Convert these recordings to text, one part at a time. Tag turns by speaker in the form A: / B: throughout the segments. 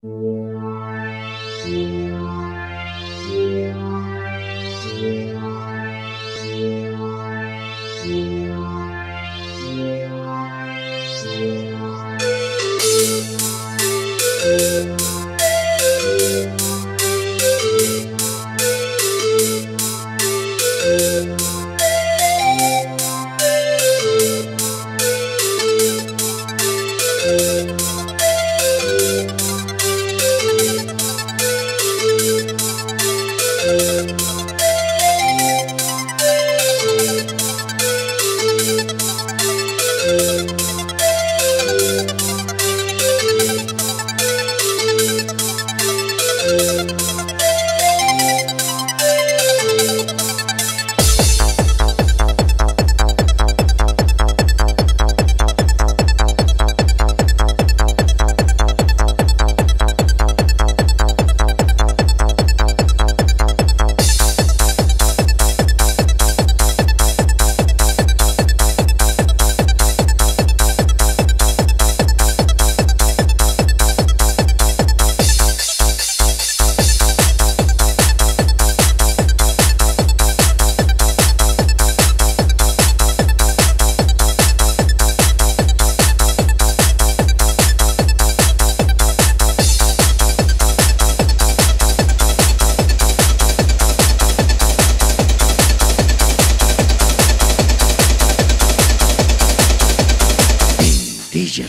A: Música
B: Vision.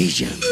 B: vision.